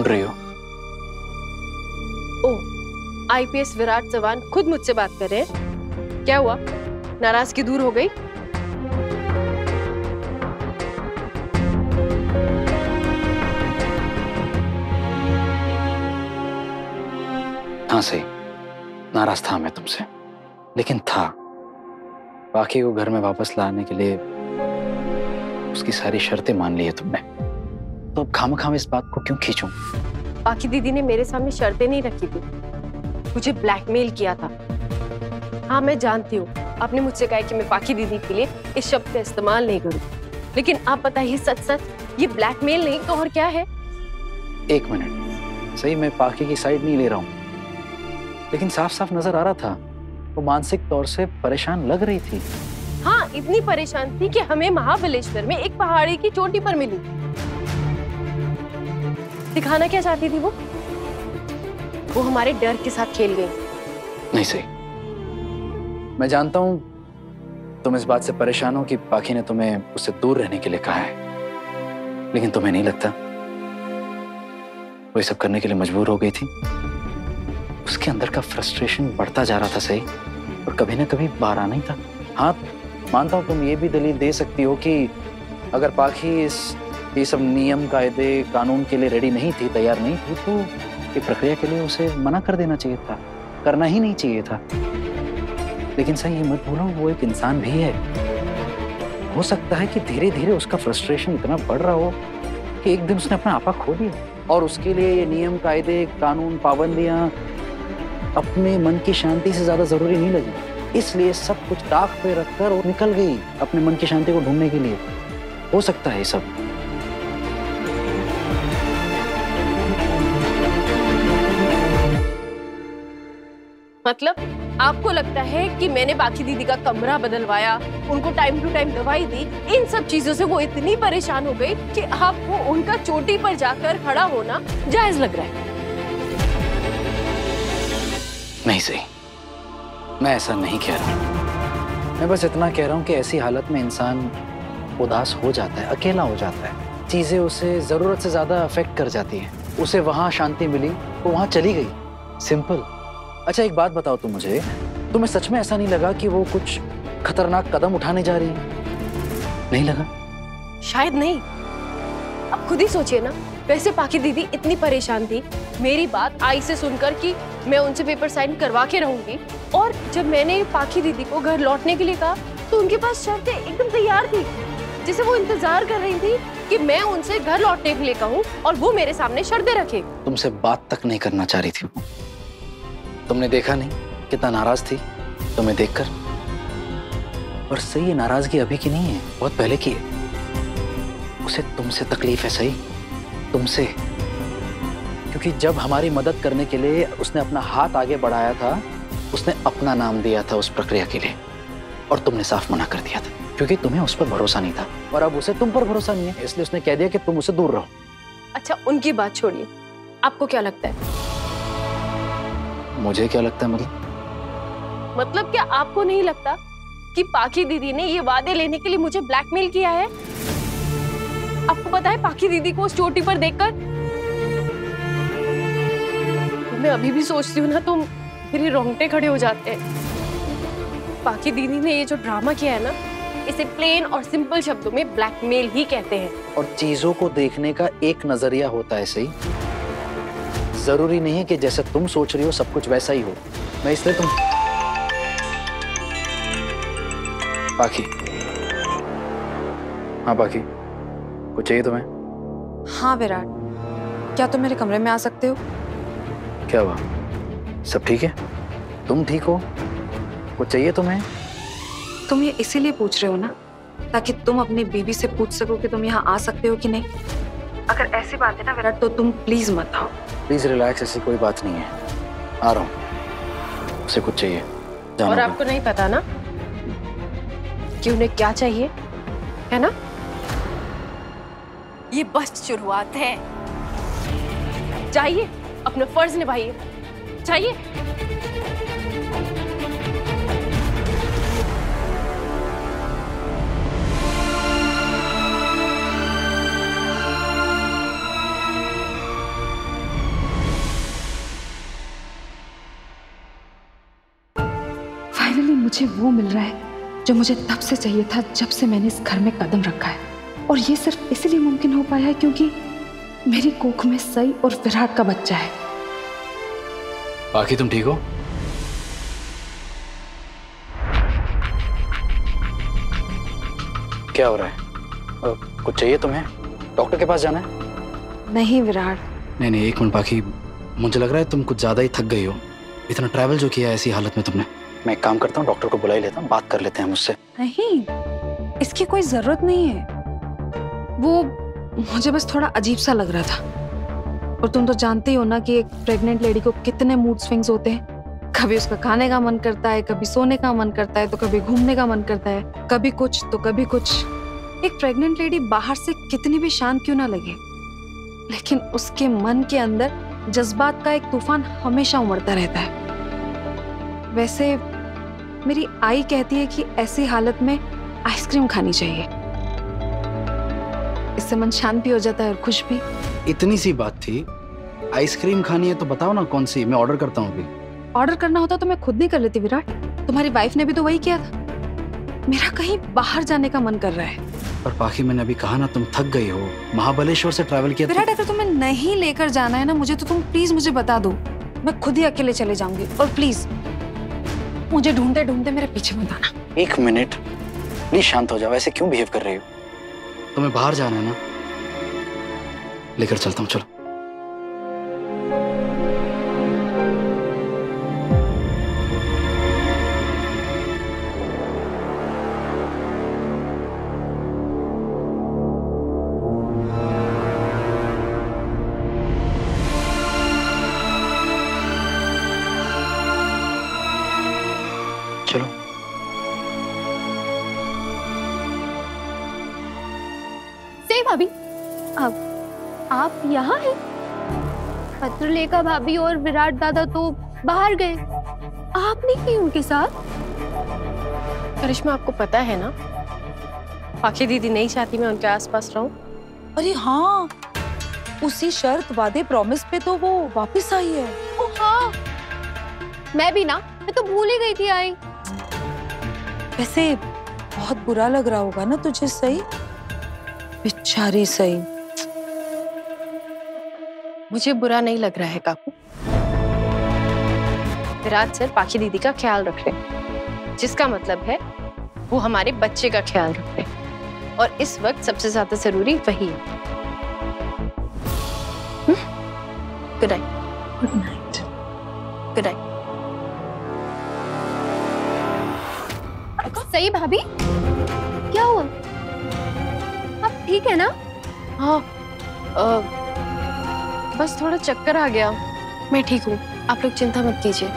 ढूंढ रही हो? ओ आईपीएस विराट चौहान खुद मुझसे बात कर रहे हैं। क्या हुआ? नाराज़गी दूर हो गई? हाँ सही नाराज़ था मैं तुमसे लेकिन था। बाकी को घर में वापस लाने के लिए उसकी सारी शर्तें मान ली है तुमने। तो खाम खाम इस बात को क्यों खींचूं? बाकी दीदी ने मेरे सामने शर्तें नहीं रखी थी। मुझे ब्लैकमेल किया था। हाँ मैं जानती हूँ। आपने मुझसे कहा कि मैं पाकी दीदी के लिए इस शब्द का इस्तेमाल नहीं करूँ। लेकिन आप बताइए सच सच ये ब्लैकमेल नहीं तो और क्या है? एक मिनट। सही मैं पाकी की साइड नहीं ले रहा हूँ। लेकिन साफ़ साफ़ नज़र आ रहा था। वो मानसिक तौर से परेशान लग रही थी। हाँ इतनी परेशान थी कि हमें महाबलेश्वर में एक पहाड़ी की चोटी पर मिली। दिखाना क्या चाहती थी वो? वो हमारे डर के साथ खेल गई। नहीं, सही। मैं जानता हूँ तुम इस बात से परेशान हो कि पाखी ने तुम्हें उससे दूर रहने के लिए कहा है। लेकिन तुम्हें नहीं लगता? वो ये सब करने के लिए मजबूर हो गई थी? उसके अंदर का फ्रस्ट्रेशन बढ़ता जा रहा था, सही? और कभी ना कभी बाहर आना ही था। हाँ मानता हूँ तुम ये भी दलील दे सकती हो कि अगर पाखी इस ये सब नियम, कायदे, कानून के लिए रेडी नहीं थी, तैयार नहीं थी तो ये प्रक्रिया के लिए उसे मना कर देना चाहिए था। करना ही नहीं चाहिए था। लेकिन सर, ये मत भूलो, वो एक इंसान भी है। हो सकता है कि धीरे धीरे उसका फ्रस्ट्रेशन इतना बढ़ रहा हो कि एक दिन उसने अपना आपा खो दिया। और उसके लिए ये नियम, कायदे, कानून, पाबंदियाँ अपने मन की शांति से ज़्यादा ज़रूरी नहीं लगी। इसलिए सब कुछ ताक पे रखकर वो निकल गई अपने मन की शांति को ढूँढने के लिए। हो सकता है ये सब। मतलब आपको लगता है कि मैंने बाकी दीदी का कमरा बदलवाया, उनको टाइम टू टाइम दवाई दी, इन सब चीज़ों से वो इतनी परेशान हो गई कि आपको उनका चोटी पर जाकर खड़ा होना जायज़ लग रहा है। नहीं सही। मैं ऐसा नहीं कह रहा। मैं बस इतना कह रहा हूँ कि ऐसी हालत में इंसान उदास हो जाता है, अकेला हो जाता है। चीज़ें उसे ज़रूरत से ज़्यादा अफेक्ट कर जाती है। उसे वहाँ शांति मिली, वो वहाँ चली गई। सिंपल अच्छा एक बात बताओ तुम मुझे। तुम्हें सच में ऐसा नहीं लगा कि वो कुछ खतरनाक कदम उठाने जा रही है? नहीं लगा? शायद नहीं। अब खुद ही सोचिए ना। वैसे पाकी दीदी इतनी परेशान थी। मेरी बात आई से सुनकर कि मैं उनसे पेपर साइन करवा के रहूँगी। और जब मैंने पाखी दीदी को घर लौटने के लिए कहा तो उनके पास शर्तें एकदम तैयार थी। जिसे वो इंतज़ार कर रही थी कि मैं उनसे घर लौटने के लिए कहूँ और वो मेरे सामने शर्तें रखे। तुमसे बात तक नहीं करना चाह रही थी तुमने देखा नहीं? कितना नाराज़ थी? तुम्हें देखकर? और सही ये नाराज़गी अभी की नहीं है, बहुत पहले की है। उसे तुमसे तकलीफ़ है, सही? तुमसे। क्योंकि जब हमारी मदद करने के लिए उसने अपना हाथ आगे बढ़ाया था, उसने अपना नाम दिया था उस प्रक्रिया के लिए। और तुमने साफ़ मना कर दिया था, क्योंकि तुम्हें उस पर भरोसा नहीं था। और अब उसे तुम पर भरोसा नहीं है, इसलिए उसने कह दिया कि तुम उसे दूर रहो। अच्छा उनकी बात छोड़िए। आपको क्या लगता है? मुझे क्या लगता है मतलब? मतलब क्या आपको नहीं लगता कि पाखी दीदी ने ये वादे लेने के लिए मुझे ब्लैकमेल किया है? आपको पता है पाखी दीदी को उस चोटी पर देखकर? मैं अभी भी सोचती हूँ ना तो मेरे रोंगटे खड़े हो जाते हैं। पाखी दीदी ने ये जो ड्रामा किया है ना इसे प्लेन और सिंपल शब्दों में ब्लैकमेल ही कहते हैं। और चीज़ों को देखने का एक नज़रिया होता है सही? ज़रूरी नहीं है कि जैसे तुम सोच रही हो सब कुछ वैसा ही हो। मैं इसलिए तुम पाखी हाँ पाखी कुछ चाहिए तुम्हें? हाँ विराट। क्या तुम मेरे कमरे में आ सकते हो? क्या हुआ? सब ठीक है? तुम ठीक हो? कुछ चाहिए तुम्हें? तुम ये इसीलिए पूछ रहे हो ना ताकि तुम अपनी बीबी से पूछ सको कि तुम यहाँ आ सकते हो कि नहीं। अगर ऐसी बात है ना विराट तो तुम प्लीज़ मत आओ। प्लीज़ रिलैक्स ऐसी कोई बात नहीं है। आ रहा हूँ। उसे कुछ चाहिए। और आपको नहीं पता ना कि उन्हें क्या चाहिए है ना? ये बस शुरुआत है। चाहिए अपना फ़र्ज़ निभाइए। चाहिए मुझे वो मिल रहा है जो मुझे तब से चाहिए था जब से मैंने इस घर में कदम रखा है। और ये सिर्फ़ इसलिए मुमकिन हो पाया है क्योंकि मेरी कोख में सई और विराट का बच्चा है। बाकी तुम ठीक हो? क्या हो रहा है? अ, कुछ चाहिए तुम्हें? डॉक्टर के पास जाना है? नहीं विराट। नहीं नहीं एक मिनट बाकी। मुझे लग रहा है तुम कुछ ज़्यादा ही थक गई हो। इतना ट्रैवल जो किया है ऐसी हालत में तुमने। मैं एक काम करता हूँ, डॉक्टर को बुला ही लेता हूँ, बात कर लेते हैं मुझसे नहीं, इसकी कोई ज़रूरत नहीं है। वो मुझे बस थोड़ा अजीब सा लग रहा था। और तुम तो जानते ही हो ना कि एक प्रेग्नेंट लेडी को कितने मूड स्विंग्स होते हैं। कभी उसका खाने का मन करता है, कभी सोने का मन करता है तो कभी घूमने का मन करता है, कभी कुछ तो कभी कुछ। एक प्रेग्नेंट लेडी बाहर से कितनी भी शांत क्यों ना लगे। लेकिन उसके मन के अंदर जज्बात का एक तूफ़ान हमेशा उमड़ता रहता है। वैसे मेरी आई कहती है कि ऐसी हालत में आइसक्रीम खानी चाहिए। इससे मन शांत भी हो जाता है और खुश भी। इतनी सी बात थी। आइसक्रीम खानी है तो बताओ ना कौन सी मैं ऑर्डर करता हूँ अभी। ऑर्डर करना होता तो मैं खुद नहीं कर लेती विराट। तुम्हारी वाइफ ने भी तो वही किया था। मेरा कहीं बाहर जाने का मन कर रहा है। पर बाकी मैंने अभी कहा ना तुम थक गई हो। महाबलेश्वर से ट्रैवल किया विराट अगर तुम्हें नहीं लेकर जाना है ना मुझे तो तुम प्लीज़ मुझे बता दो। मैं खुद ही अकेले चले जाऊँगी। और प्लीज़ मुझे ढूंढते ढूंढते मेरे पीछे मत आना। एक मिनट। प्लीज़ शांत हो जाओ ऐसे क्यों बिहेव कर रही हो? तुम्हें बाहर जाना है ना? लेकर चलता हूँ चलो। सही भाभी। आप आप यहाँ हैं? पत्रलेखा भाभी और विराट दादा तो बाहर गए। आप नहीं गई उनके साथ? करिश्मा आपको पता है ना? पाखी दीदी नहीं चाहती मैं उनके आसपास रहूँ। अरे हाँ उसी शर्त वादे प्रॉमिस पे तो वो वापस आई है। ओ हाँ। मैं भी ना मैं तो भूल ही गई थी आई। वैसे बहुत बुरा लग रहा होगा ना तुझे सही? बेचारी सही। मुझे बुरा नहीं लग रहा है काकू। विराट सर पाखी दीदी का ख्याल रख रहे जिसका मतलब है वो हमारे बच्चे का ख्याल रख रहे और इस वक्त सबसे ज़्यादा ज़रूरी वही है। Good night good night good night सही भाभी? ठीक है ना? हाँ। बस थोड़ा चक्कर आ गया। मैं ठीक हूँ। आप लोग चिंता मत कीजिए।